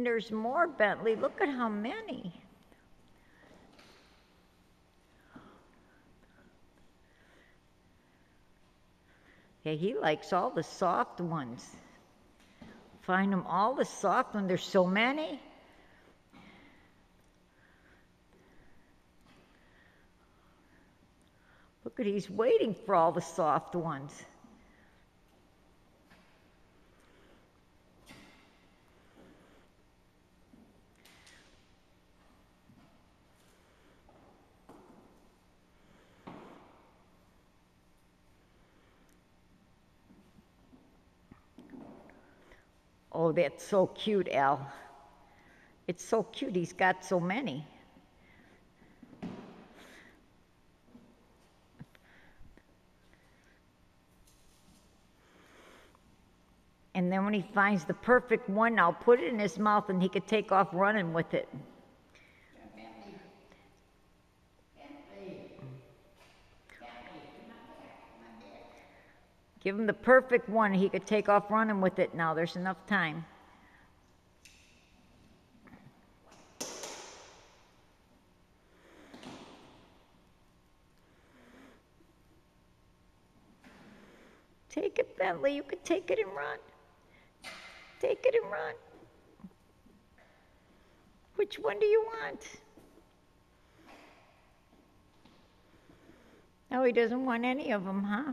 And there's more, Bentley. Look at how many. Yeah, he likes all the soft ones. Find them all the soft ones. There's so many. Look at he's waiting for all the soft ones. Oh, that's so cute, Al. It's so cute. He's got so many. And then when he finds the perfect one, I'll put it in his mouth and he could take off running with it. Give him the perfect one, he could take off running with it now. There's enough time. Take it, Bentley. You could take it and run. Take it and run. Which one do you want? Oh, he doesn't want any of them, huh?